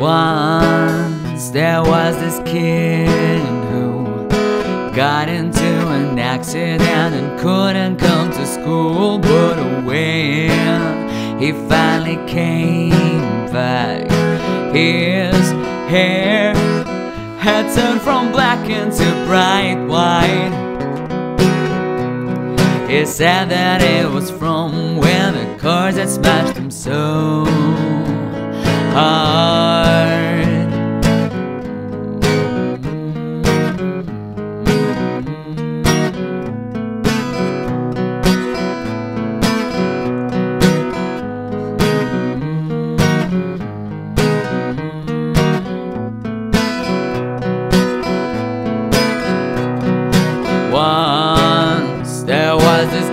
Once there was this kid who got into an accident and couldn't come to school, but when he finally came back, his hair had turned from black into bright white. He said that it was from when the cars had smashed him so hard.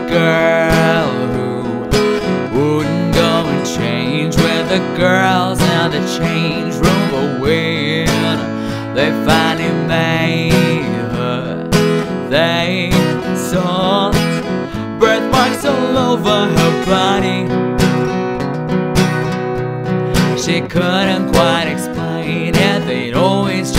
Girl who wouldn't go and change with the girls in the change room. But when they finally made her, they saw birthmarks all over her body. She couldn't quite explain it, they'd always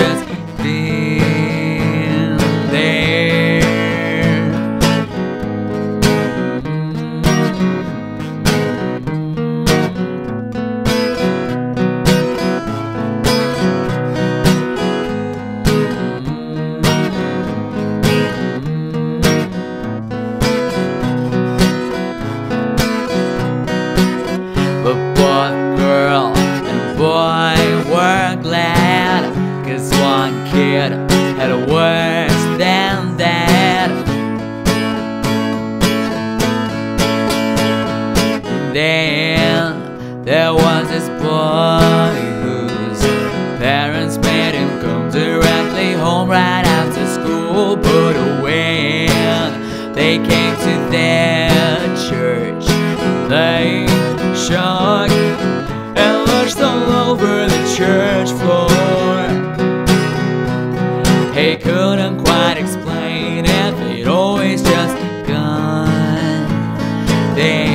There was this boy whose parents made him come directly home right after school But when they came to their church They shook and lurched all over the church floor. He couldn't quite explain it, they'd always just gone there